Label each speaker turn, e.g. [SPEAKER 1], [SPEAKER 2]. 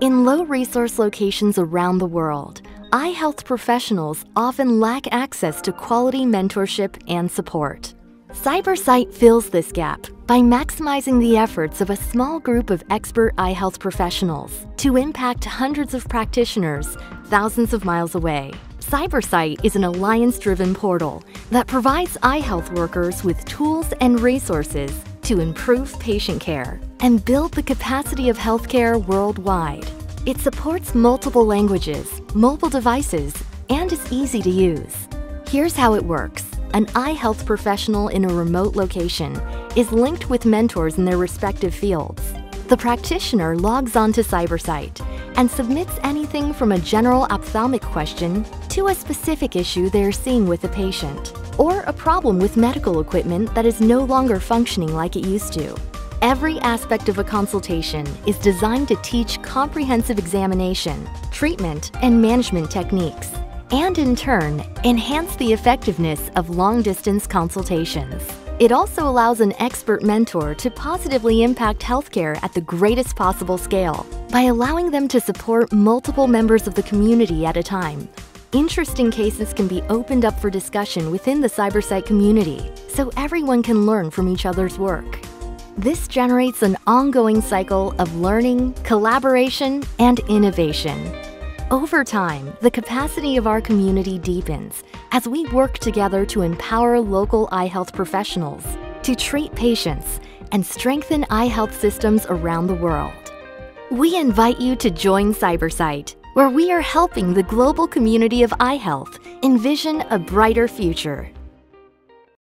[SPEAKER 1] In low resource locations around the world, eye health professionals often lack access to quality mentorship and support. CyberSight fills this gap by maximizing the efforts of a small group of expert eye health professionals to impact hundreds of practitioners thousands of miles away. CyberSight is an alliance driven portal that provides eye health workers with tools and resources to improve patient care and build the capacity of healthcare worldwide. It supports multiple languages, mobile devices, and is easy to use. Here's how it works an eye health professional in a remote location is linked with mentors in their respective fields. The practitioner logs on to CyberSight and submits anything from a general ophthalmic question to a specific issue they're seeing with the patient, or a problem with medical equipment that is no longer functioning like it used to. Every aspect of a consultation is designed to teach comprehensive examination, treatment, and management techniques, and in turn, enhance the effectiveness of long distance consultations. It also allows an expert mentor to positively impact healthcare at the greatest possible scale by allowing them to support multiple members of the community at a time. Interesting cases can be opened up for discussion within the CyberSight community so everyone can learn from each other's work. This generates an ongoing cycle of learning, collaboration, and innovation. Over time, the capacity of our community deepens as we work together to empower local eye health professionals to treat patients and strengthen eye health systems around the world. We invite you to join CyberSight, where we are helping the global community of eye health envision a brighter future.